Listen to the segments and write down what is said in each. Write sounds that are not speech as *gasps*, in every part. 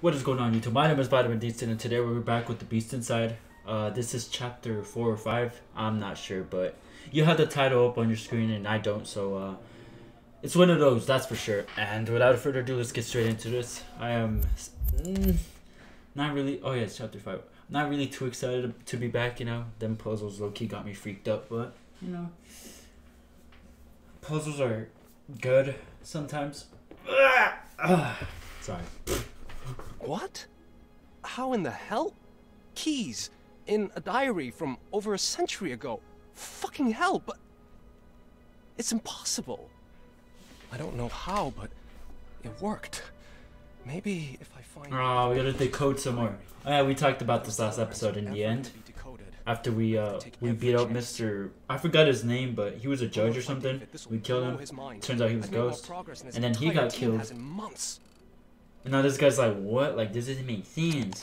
What is going on YouTube? My name is VitaminDStain and today we're back with the Beast Inside. Uh, this is chapter 4 or 5. I'm not sure, but you have the title up on your screen and I don't, so uh, it's one of those, that's for sure. And without further ado, let's get straight into this. I am mm, not really, oh yeah, it's chapter 5. Not really too excited to be back, you know. Them puzzles low-key got me freaked up, but, you know. Puzzles are good sometimes. *sighs* Sorry. What? How in the hell? Keys in a diary from over a century ago. Fucking hell, but it's impossible. I don't know how, but it worked. Maybe if I find Oh, we gotta decode some more. Oh, yeah, we talked about this last episode in the end. After we uh we beat up Mr. I forgot his name, but he was a judge or something. We killed him. Turns out he was Ghost. And then he got killed. And now this guy's like, what? Like, this doesn't make sense.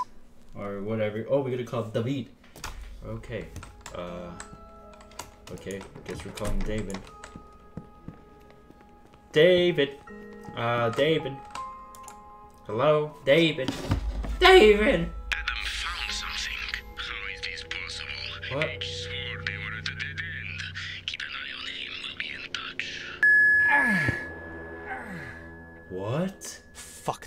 Or whatever. Oh, we gotta call David. Okay. Uh. Okay, I guess we're calling David. David. Uh, David. Hello? David. David! Adam found something. How is this possible? What? H swore they were at a dead end. Keep an eye on him. We'll be in touch. *sighs* What?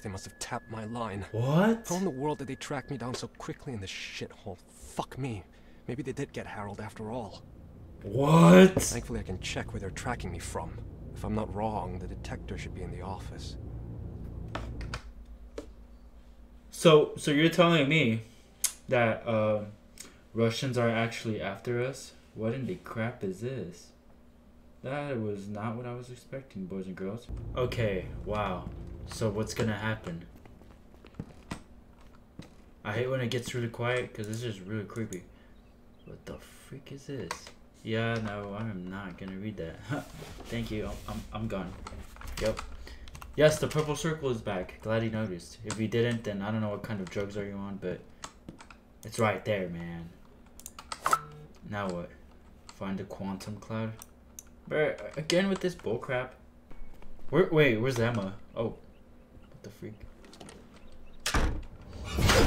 They must have tapped my line. What? How in the world did they track me down so quickly in this shithole? Fuck me. Maybe they did get Harold after all. What? Thankfully, I can check where they're tracking me from. If I'm not wrong, the detector should be in the office. So, so you're telling me that uh, Russians are actually after us? What in the crap is this? That was not what I was expecting, boys and girls. Okay, wow. So what's gonna happen? I hate when it gets really quiet because it's just really creepy. What the freak is this? Yeah, no, I'm not gonna read that. *laughs* Thank you. I'm, I'm gone. Yep. Yes, the purple circle is back. Glad you noticed. If you didn't, then I don't know what kind of drugs are you on, but it's right there, man. Now what? Find the quantum cloud? But again with this bullcrap. Where? Wait, where's Emma? Oh, what the freak?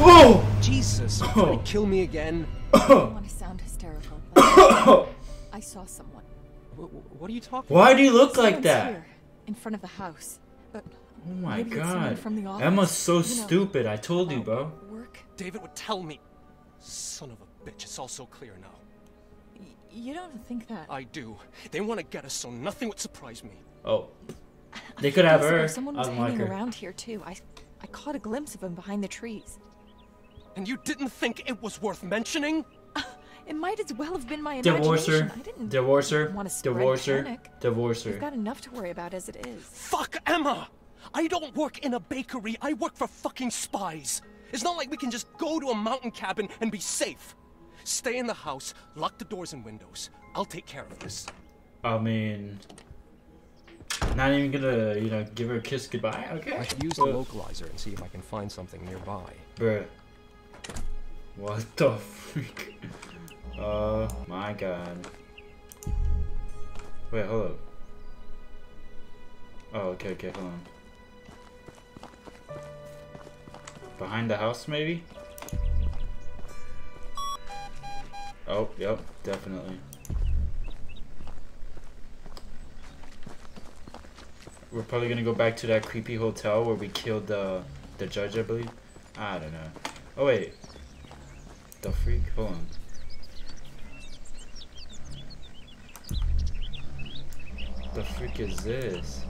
Oh! Jesus! Oh. Trying to kill me again? *coughs* I don't want to sound hysterical. but *coughs* I saw someone. Wh- wh- What are you talking Why do you look like that? Here, in front of the house. But Oh my maybe it's someone god. from the. Emma's so You know, stupid. I told you, bro. Work. David would tell me. Son of a bitch, it's all so clear now. Y- you don't think that? I do. They want to get us so nothing would surprise me. Oh, A they could have days her. Someone was hanging her. around here too. I, I caught a glimpse of him behind the trees. And you didn't think it was worth mentioning? Uh, it might as well have been my Divorce her. imagination. I didn't Divorce her. want Divorce her. We've got enough to worry about as it is. Fuck Emma! I don't work in a bakery. I work for fucking spies. It's not like we can just go to a mountain cabin and be safe. Stay in the house, lock the doors and windows. I'll take care of this. I mean, not even gonna, you know, give her a kiss goodbye. Okay. I should use the localizer and see if I can find something nearby. Bruh. What the freak? Oh my god. Wait, hold up. Oh, okay, okay, hold on. Behind the house, maybe? Oh, yep, definitely. We're probably gonna go back to that creepy hotel where we killed the the judge, I believe. I don't know. Oh wait, the freak? Hold on. The freak is this?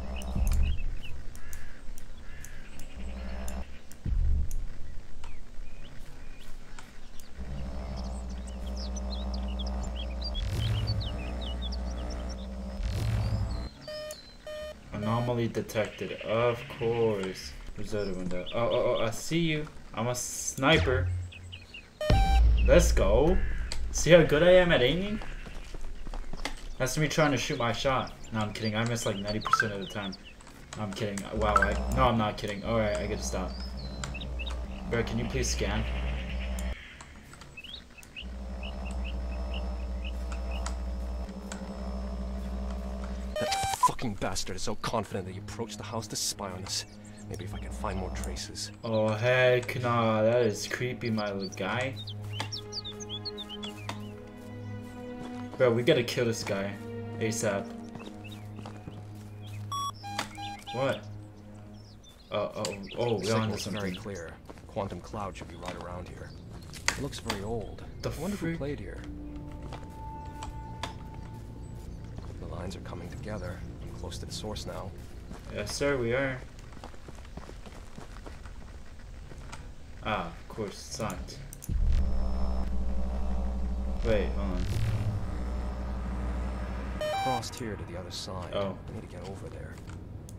Anomaly detected. Of course. Other window? Oh, oh, oh, I see you. I'm a sniper. Let's go. See how good I am at aiming? That's me trying to shoot my shot. No, I'm kidding. I miss like 90% of the time. I'm kidding. Wow, I... No, I'm not kidding. Alright, I get to stop. Bro, can you please scan? That fucking bastard is so confident that he approached the house to spy on us. Maybe if I can find more traces. Oh heck nah, that is creepy, my little guy. Bro, we gotta kill this guy. ASAP. What? Uh, oh, oh, we're on Signal's very clear. Quantum cloud should be right around here. It looks very old. The I wonder who played here. The lines are coming together. Close to the source now. Yes, sir, we are. Ah, of course, it's not. Wait, hold on. Crossed here to the other side. Oh. I need to get over there.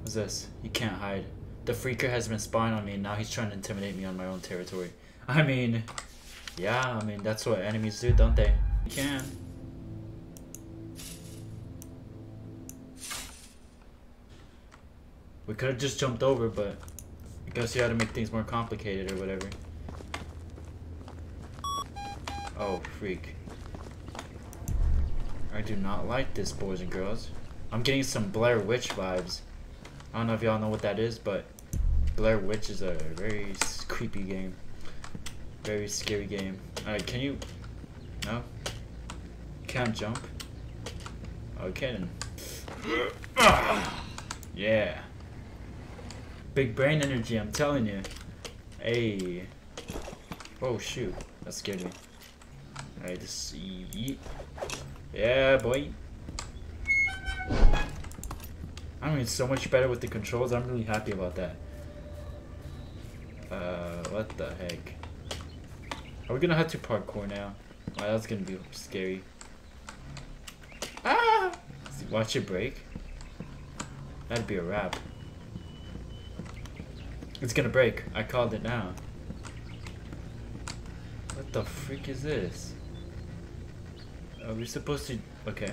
What's this? You can't hide. The freaker has been spying on me and now he's trying to intimidate me on my own territory. I mean, yeah, I mean, that's what enemies do, don't they? You can. We could have just jumped over, but I guess you had to make things more complicated or whatever. Oh, freak. I do not like this, boys and girls. I'm getting some Blair Witch vibes. I don't know if y'all know what that is, but Blair Witch is a very creepy game. Very scary game. Alright, can you... No? Can't jump? Okay then. *sniffs* yeah. Big brain energy, I'm telling you. Hey. Oh shoot, that scared me. Alright, yeet. Yeah, boy. I'm so much better with the controls. I'm really happy about that. Uh, what the heck? Are we gonna have to parkour now? Wow, that's gonna be scary. Ah! Watch it break. That'd be a wrap. It's gonna break. I called it now. What the freak is this? Are we supposed to... Okay.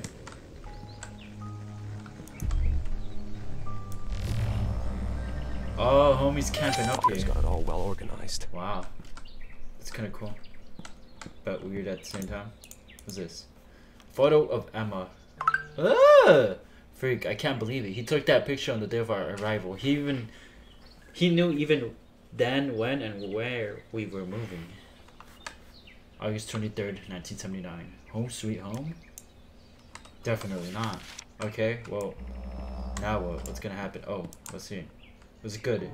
Oh, homie's camping up here. He's got it all well organized. Wow. That's kind of cool. But weird at the same time. What's this? Photo of Emma. Ah! Freak, I can't believe it. He took that picture on the day of our arrival. He even... He knew even then, when, and where we were moving. August 23rd, 1979. Home sweet home? Definitely not. Okay, well... Now what? What's gonna happen? Oh, let's see. Was it good?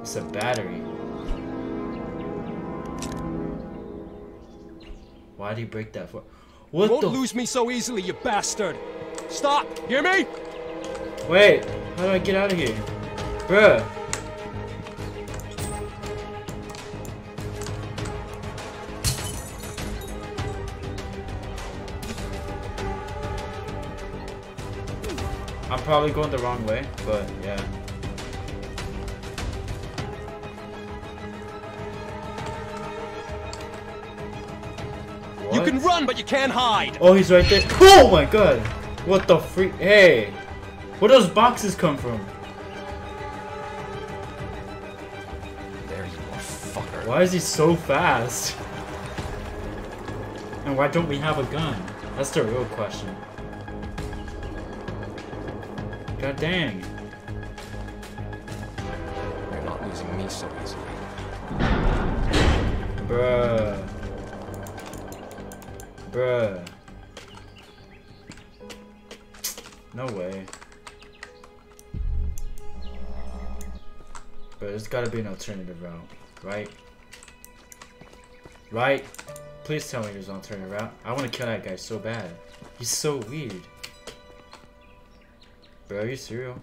It's a battery. Why'd he break that for? What Won't the? lose me so easily, you bastard! Stop! Hear me? Wait, how do I get out of here? Bruh. I'm probably going the wrong way, but yeah. You can run, but you can't hide! Oh, he's right there. Oh my god! What the freak? Hey! Where those boxes come from? Why is he so fast? And why don't we have a gun? That's the real question. God dang. You're not losing me so easily. Bruh. Bruh. No way. But there's gotta be an alternative route, right? Right? Please tell me there's an alternative route. I wanna kill that guy so bad. He's so weird. Bro, are you serial?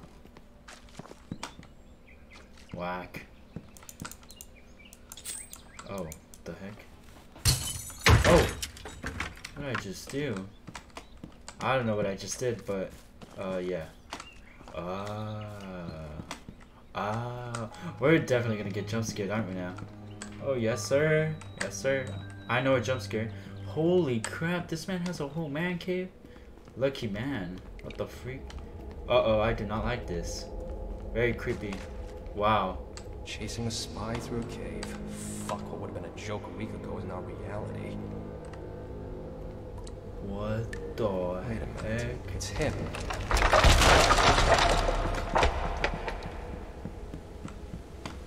Whack. Oh, the heck? Oh! What did I just do? I don't know what I just did, but, uh, yeah. Ah. Ah. We're definitely gonna get jump scared, aren't we now? Oh, yes, sir. Yes, sir. I know a jump scare. Holy crap, this man has a whole man cave? Lucky man. What the freak? Uh-oh, I do not like this. Very creepy. Wow. Chasing a spy through a cave. Fuck, what would have been a joke a week ago is now reality. What the Wait a minute. heck? It's him.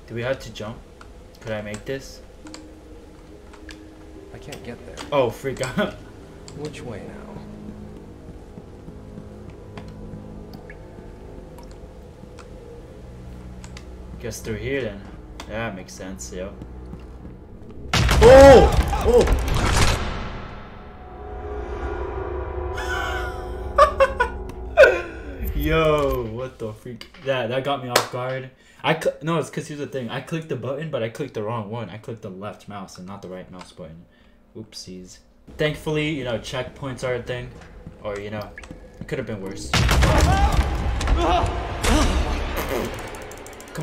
Do we have to jump? Could I make this? I can't get there. Oh, freak out. *laughs* Which way now? Guess through here then. Yeah, makes sense, yo. Oh! Oh! The freak? Yeah, that got me off guard. I cl- no, it's because here's the thing. I clicked the button, but I clicked the wrong one. I clicked the left mouse and not the right mouse button. Oopsies. Thankfully, you know, checkpoints are a thing, or you know, it could have been worse. Come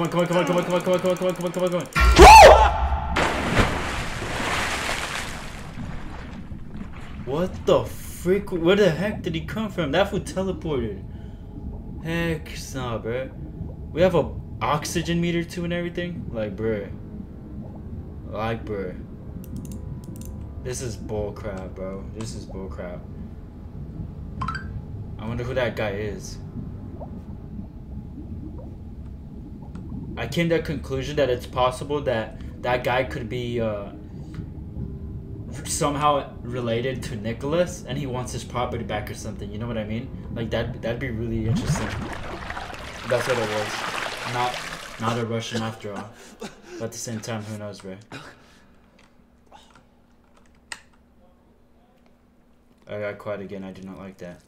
on, come on, come on, come on, come on, come on, come on, come on, come on, come on, come on. What the freak? Where the heck did he come from? That fool teleported. Heck, nah, bro. We have a oxygen meter too and everything. Like, bruh. Like, bruh. This is bullcrap, bro. This is bullcrap. I wonder who that guy is. I came to a conclusion that it's possible that that guy could be uh, somehow related to Nicholas, and he wants his property back or something. You know what I mean? Like that. That'd be really interesting. That's what it was. Not, not a Russian after all. But at the same time, who knows, bro? I got quiet again. I do not like that.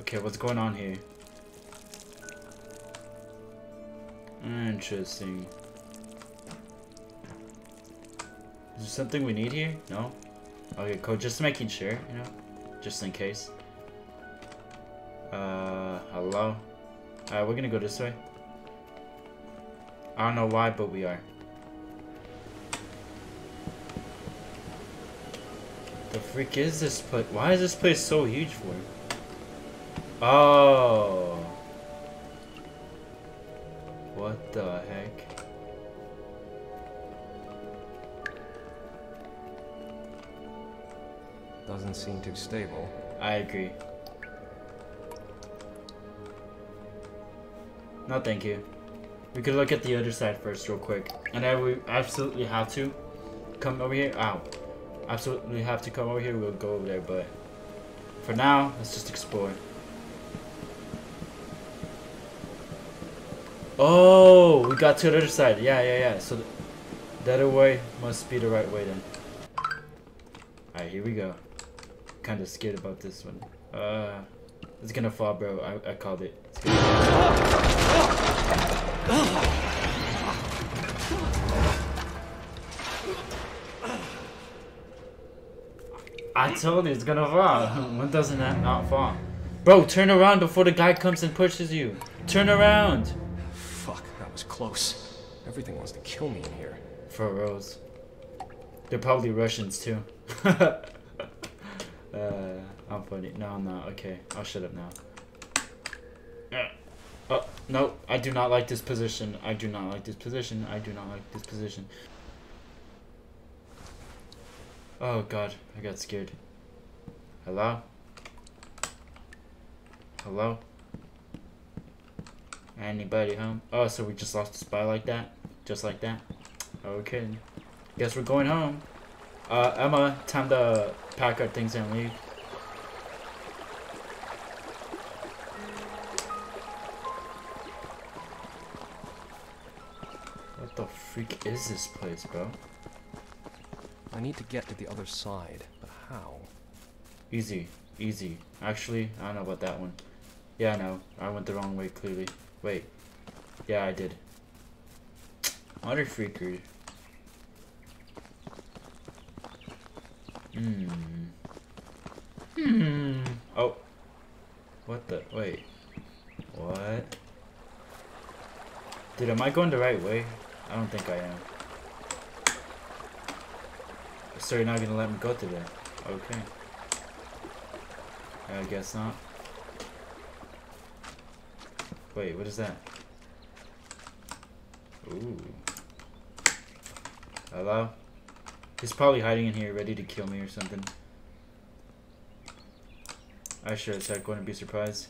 Okay, what's going on here? Interesting. Is there something we need here? No? Okay, cool. Just making sure, you know? Just in case. Uh, hello? Alright, we're gonna go this way. I don't know why, but we are. The freak is this place? Why is this place so huge for? Oh. What the heck? Doesn't seem too stable. I agree. No, thank you. We could look at the other side first real quick. And then we absolutely have to come over here. Ow. Absolutely have to come over here. We'll go over there, but for now, let's just explore. Oh, we got to the other side. Yeah, yeah, yeah. So th the other way must be the right way then. Alright, here we go. Kind of scared about this one. Uh, it's gonna fall, bro. I, I called it. It's gonna I told you it's gonna fall. *laughs* when doesn't that not fall? Bro, turn around before the guy comes and pushes you. Turn around. Was close. Everything wants to kill me in here. For Rose. They're probably Russians too. *laughs* uh, I'm funny. No, I'm not. Okay, I'll shut up now. Uh, Oh, no, I do not like this position. I do not like this position. I do not like this position. Oh god, I got scared. Hello? Hello? Anybody home? Oh, so we just lost a spy like that? Just like that? Okay. Guess we're going home. Uh, Emma, time to pack our things and leave. What the freak is this place, bro? I need to get to the other side, but how? Easy, easy. Actually, I don't know about that one. Yeah, I know. I went the wrong way clearly. Wait. Yeah, I did. Mother freaker. Hmm. Hmm. Oh. What the? Wait. What? Dude, am I going the right way? I don't think I am. So you're not gonna let me go through there? Okay. I guess not. Wait, what is that? Ooh. Hello? He's probably hiding in here, ready to kill me or something. I sure as heck wouldn't be surprised.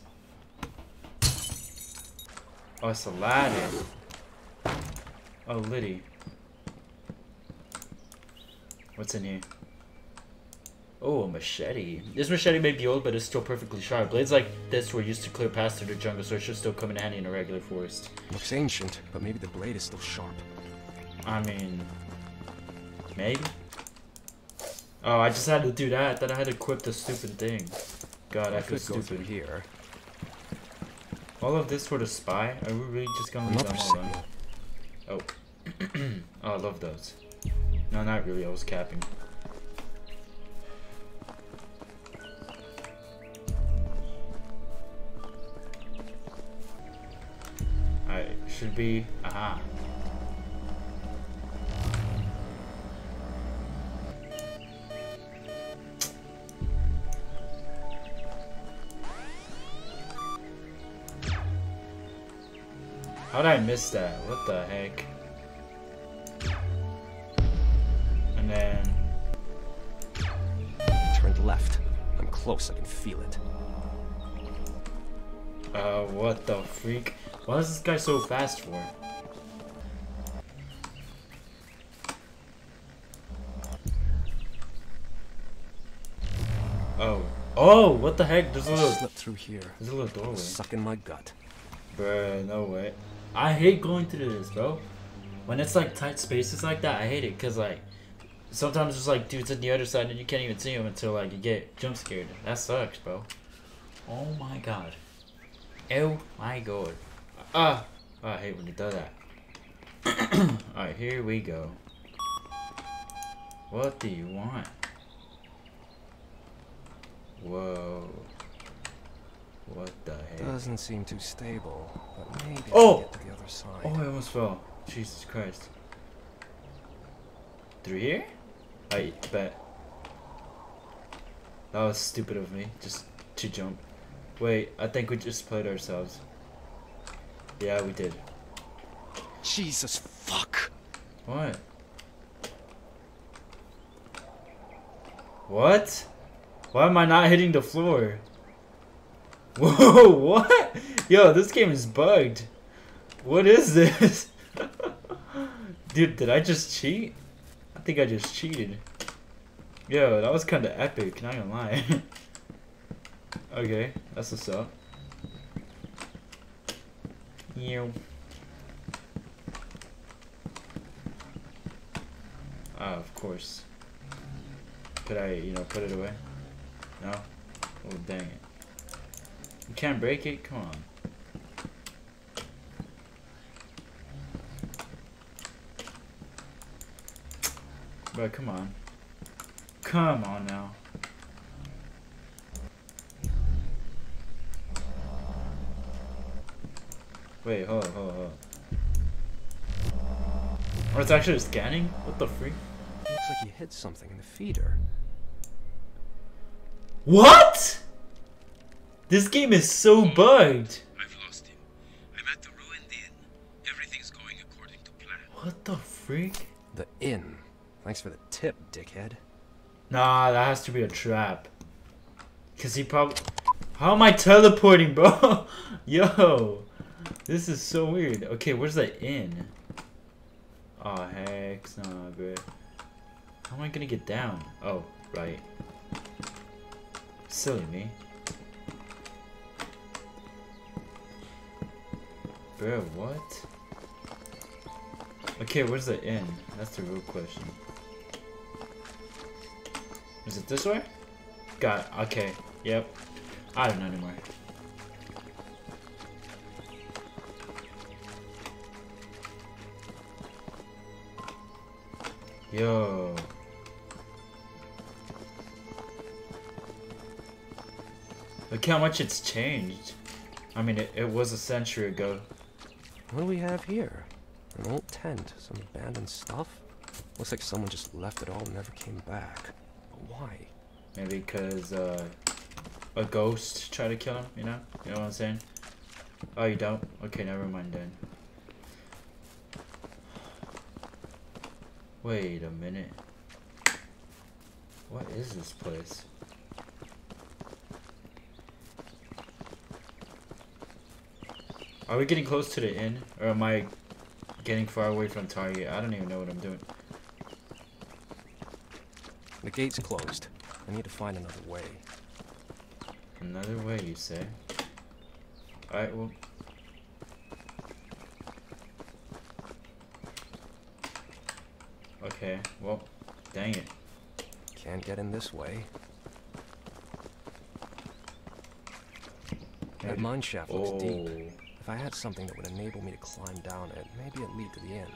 Oh, it's Aladdin. Oh, Liddy. What's in here? Oh, a machete. This machete may be old, but it's still perfectly sharp. Blades like this were used to clear paths through the jungle, so it should still come in handy in a regular forest. Looks ancient, but maybe the blade is still sharp. I mean, maybe. Oh, I just had to do that. Then I had to equip the stupid thing. God, I, I feel could go through stupid. here. All of this for the spy? Are we really just gonna leave them all. Oh. *clears throat* oh, I love those. No, not really. I was capping. Should be. Aha. How did I miss that? What the heck? And then. Turned left. I'm close, I can feel it. Uh, what the freak? Why is this guy so fast for? Oh. Oh, what the heck? There's a little, Slip through here. there's a little doorway. Sucking my gut. Bruh, no way. I hate going through this, bro. When it's like tight spaces like that, I hate it. Cause like, sometimes there's like dudes on the other side and you can't even see them until like you get jump scared. That sucks, bro. Oh my god. Oh my god. Ah, oh, I hate when you do that. *clears throat* Alright, here we go. What do you want? Whoa. What the heck? Doesn't seem too stable, but maybe Oh! get to the other side. Oh, I almost fell. Jesus Christ. Through here? I bet. That was stupid of me, just to jump. Wait, I think we just played ourselves. Yeah, we did. Jesus fuck! What? What? Why am I not hitting the floor? *laughs* Whoa, what? Yo, this game is bugged. What is this? *laughs* Dude, did I just cheat? I think I just cheated. Yo, that was kind of epic, not gonna lie. *laughs* okay, that's what's up. Yo. Ah, of course. Could I, you know, put it away? No? Oh, dang it. You can't break it? Come on. Bro, come on. Come on now. Wait, hold on, hold on, hold on. Oh, it's actually scanning? What the freak? Looks like you hit something in the feeder. What? This game is so bugged. I've lost him. I'm at the ruined inn. Everything's going according to plan. What the freak? The inn. Thanks for the tip, dickhead. Nah, that has to be a trap. Cause he probably. How am I teleporting, bro? *laughs* Yo, this is so weird. Okay, where's the inn? Oh heck, nah, bro. How am I gonna get down? Oh, right. Silly me. Bro, what? Okay, where's the inn? That's the real question. Is it this way? Got it. Okay. Yep. I don't know anymore. Yo. Look how much it's changed. I mean, it, it was a century ago. What do we have here? An old tent, some abandoned stuff? Looks like someone just left it all and never came back. But why? Maybe because uh, a ghost tried to kill him, you know? You know what I'm saying? Oh, you don't? Okay, never mind then. Wait a minute. What is this place? Are we getting close to the end? Or am I getting far away from target? I don't even know what I'm doing. The gate's closed. I need to find another way. Another way, you say? Alright, well, Okay, well, dang it. Can't get in this way. That mine shaft looks Oh, deep. If I had something that would enable me to climb down it, maybe it'd lead to the inn.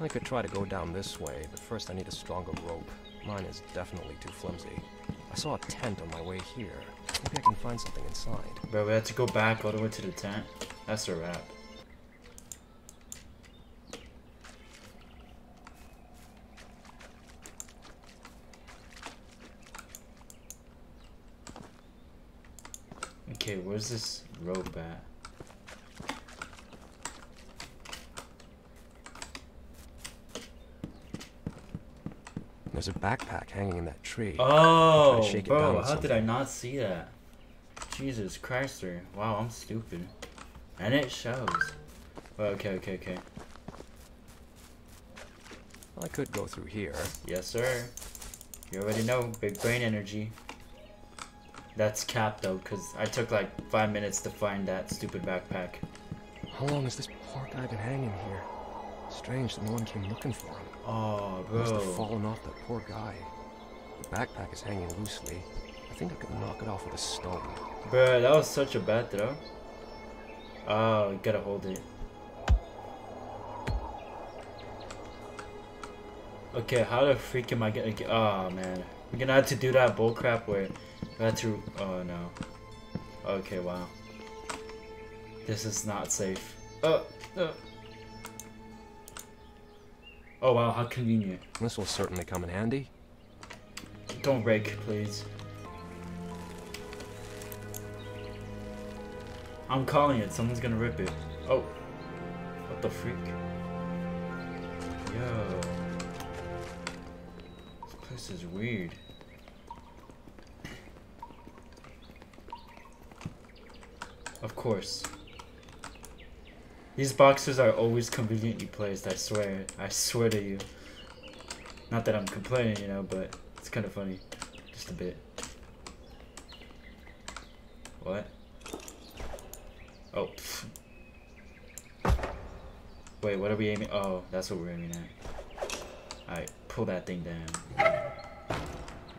I could try to go down this way, but first I need a stronger rope. Mine is definitely too flimsy. I saw a tent on my way here. Maybe I can find something inside. bro, we have to go back all the way to the tent. That's a wrap. Okay, where's this rope at? There's a backpack hanging in that tree. Oh, shake it down bro, how did I not see that? Jesus Christ, sir. Wow, I'm stupid. And it shows. Well, okay, okay, okay. I could go through here. Yes, sir. You already know, big brain energy. That's cap though, because I took like five minutes to find that stupid backpack. How long has this poor guy been hanging here? Strange that no one came looking for him. Oh, He must have fallen off that poor guy. The backpack is hanging loosely. I think I could knock it off with a stone. Bro, that was such a bad throw. Oh, gotta hold it. Okay, how the freak am I gonna get? Oh man, we're gonna have to do that bullcrap where we have to. Oh no. Okay, wow. This is not safe. Oh, oh. Oh wow, how convenient. This will certainly come in handy. Don't break, please. I'm calling it. Someone's gonna rip it. Oh. What the freak? Yo. This place is weird. Of course. These boxes are always conveniently placed, I swear. I swear to you. Not that I'm complaining, you know, but it's kind of funny. Just a bit. What? Oh. pff. Wait, what are we aiming? Oh, that's what we're aiming at. Alright, pull that thing down.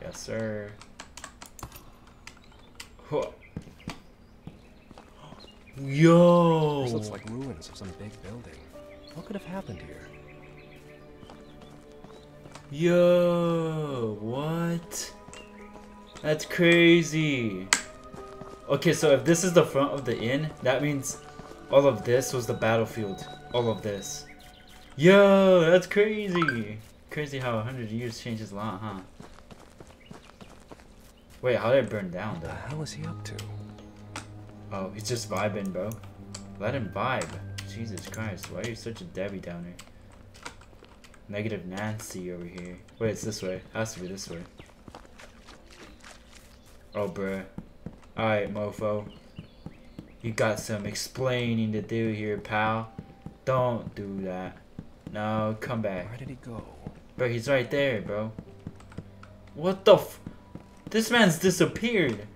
Yes, sir. Huh. Yo! This looks like ruins of some big building. What could have happened here? Yo, what? That's crazy. Okay, so if this is the front of the inn, that means all of this was the battlefield. All of this. Yo, that's crazy. Crazy how 100 years changes a lot, huh? Wait, how did it burn down, What the hell is he up to? Oh, he's just vibing, bro. Let him vibe. Jesus Christ, why are you such a Debbie Downer? Negative Nancy over here. Wait, it's this way. It Has to be this way. Oh, bruh. Alright, mofo. You got some explaining to do here, pal. Don't do that. No, come back. Where did he go? Bro, he's right there, bro. What the f- This man's disappeared.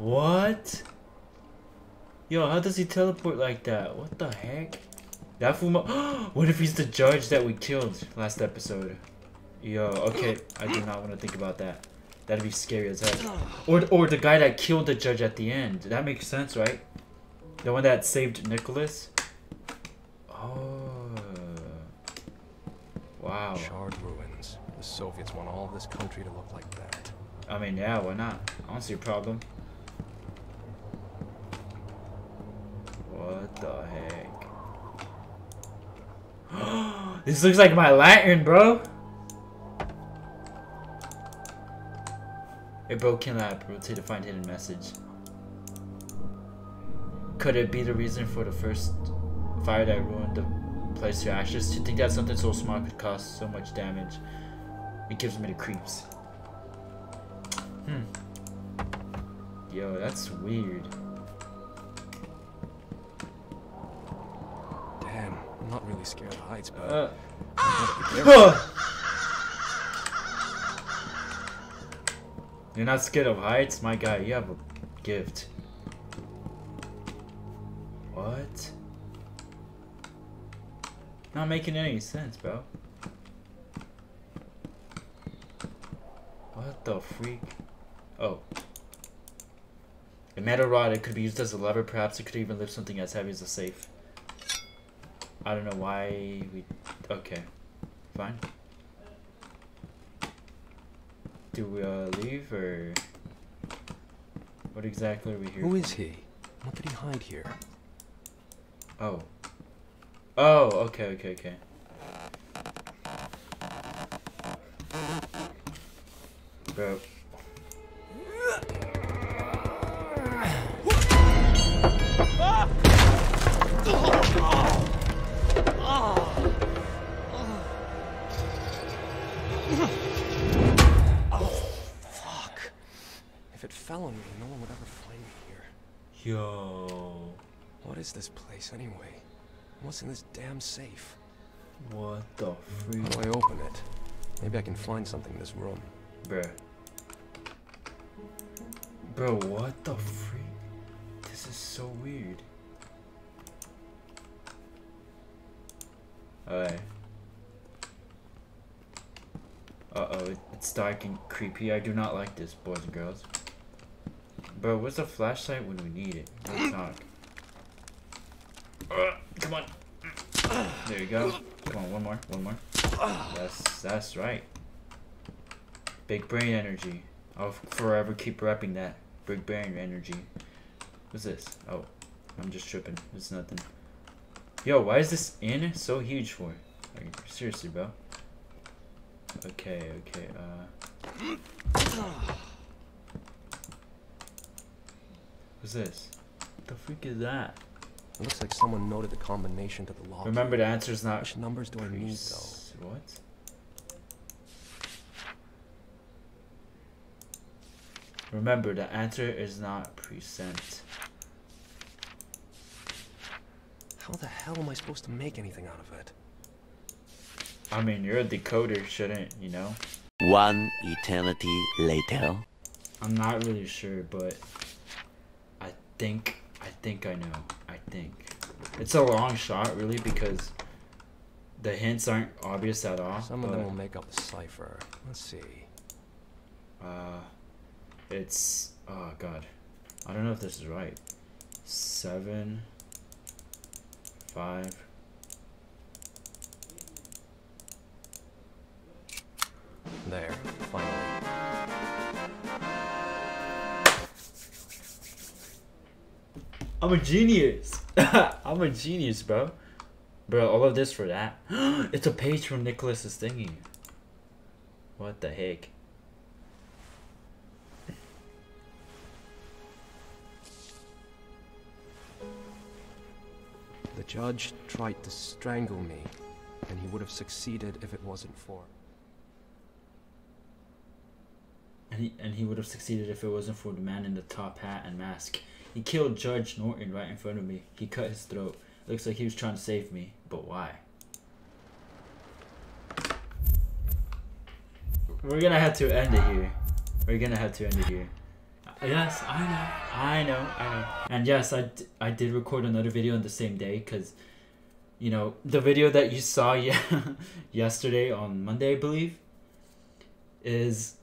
What? Yo, how does he teleport like that? What the heck? That Fuma- *gasps* What if he's the judge that we killed last episode? Yo, okay, I do not want to think about that. That'd be scary as hell. Or, or the guy that killed the judge at the end. That makes sense, right? The one that saved Nicholas? Oh. Wow. Charred ruins. The Soviets want all this country to look like that. I mean, yeah, why not? I don't see a problem. What the heck? *gasps* this looks like my lantern, bro. Hey, bro, can I rotate to find hidden message? Could it be the reason for the first fire that ruined the place to ashes? To think that something so small could cause so much damage, it gives me the creeps. Hmm. Yo, that's weird. Really scared of heights, but Uh, I gotta be careful. You're not scared of heights? My guy, you have a gift. What? Not making any sense, bro. What the freak? Oh. A metal rod, it could be used as a lever, perhaps it could even lift something as heavy as a safe. I don't know why we... Okay. Fine. Do we uh, leave or... What exactly are we here Who for? is he? What did he hide here? Oh. Oh, okay, okay, okay. Bro. What's in this damn safe? What the freak? How do I open it? Maybe I can find something in this room. Bruh. Bro, what the freak? This is so weird. Alright. Uh oh, it's dark and creepy. I do not like this, boys and girls. Bro, where's the flashlight when we need it? Let's talk. Uh, come on. There you go. Come on, one more, one more. That's that's right. Big brain energy. I'll forever keep repping that. Big brain energy. What's this? Oh, I'm just tripping. It's nothing. Yo, why is this in so huge for? Like, seriously, bro. Okay, okay, uh. What's this? What the freak is that? It looks like someone noted the combination to the lock. Remember, the answer's not. Which numbers do I need though? What? Remember, the answer is not present. How the hell am I supposed to make anything out of it? I mean, you're a decoder, shouldn't you know? One eternity later. I'm not really sure, but I think I think I know. Think it's a long shot, really, because the hints aren't obvious at all. Some of them will make up the cipher. Let's see. Uh, it's oh god, I don't know if this is right. Seven, five. There, finally. I'm a genius. *laughs* I'm a genius, bro. Bro, all of this for that. *gasps* it's a page from Nicholas's thingy. What the heck? The judge tried to strangle me, and he would have succeeded if it wasn't for. And he and he would have succeeded if it wasn't for the man in the top hat and mask. He killed Judge Norton right in front of me. He cut his throat. Looks like he was trying to save me, but why? We're gonna have to end it here. We're gonna have to end it here. Yes, I know, I know, I know. And yes, I, d- I did record another video on the same day because, you know, the video that you saw *laughs* yeah, yesterday on Monday, I believe, is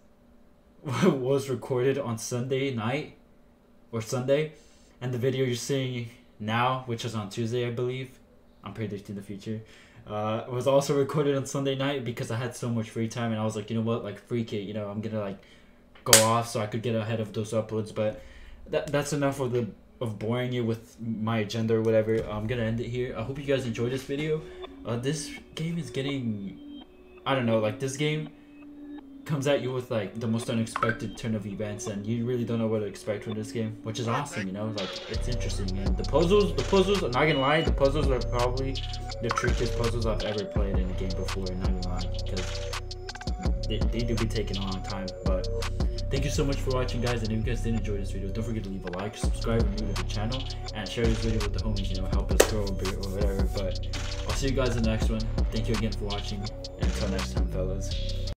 *laughs* was recorded on Sunday night or Sunday, and the video you're seeing now, which is on Tuesday, I believe, I'm predicting the future, uh, was also recorded on Sunday night because I had so much free time, and I was like, you know what, like freak it, you know, I'm gonna like go off so I could get ahead of those uploads, but that that's enough of the of boring you with my agenda or whatever. I'm gonna end it here. I hope you guys enjoyed this video. Uh, this game is getting, I don't know, like this game comes at you with like the most unexpected turn of events and you really don't know what to expect from this game which is awesome you know like it's interesting and the puzzles the puzzles i'm not gonna lie the puzzles are probably the trickiest puzzles i've ever played in a game before and not gonna lie because they, they do be taking a long time but thank you so much for watching, guys. And if you guys did enjoy this video, don't forget to leave a like, subscribe, new to the channel, and share this video with the homies. You know, help us grow a bit or whatever. But I'll see you guys in the next one. Thank you again for watching, and until next time, fellas.